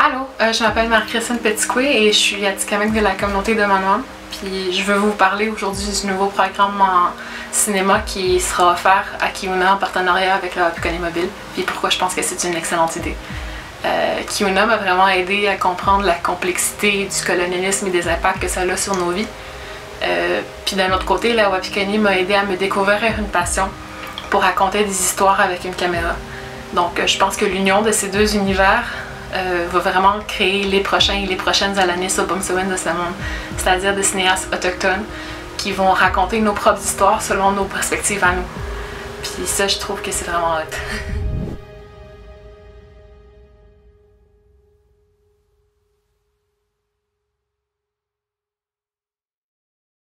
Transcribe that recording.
Allô, euh, je m'appelle Marie-Christine Petitcoué et je suis Atikamekw de la communauté de Manoam. Puis je veux vous parler aujourd'hui du nouveau programme en cinéma qui sera offert à Kiuna en partenariat avec la Wapikani Mobile. Puis pourquoi je pense que c'est une excellente idée. Euh, Kiuna m'a vraiment aidé à comprendre la complexité du colonialisme et des impacts que ça a sur nos vies. Euh, puis d'un autre côté, la Wapikani m'a aidé à me découvrir une passion pour raconter des histoires avec une caméra. Donc euh, je pense que l'union de ces deux univers euh, va vraiment créer les prochains et les prochaines Alanis Obomsawin de ce monde, c'est-à-dire des cinéastes autochtones qui vont raconter nos propres histoires selon nos perspectives à nous. Puis ça, je trouve que c'est vraiment hot.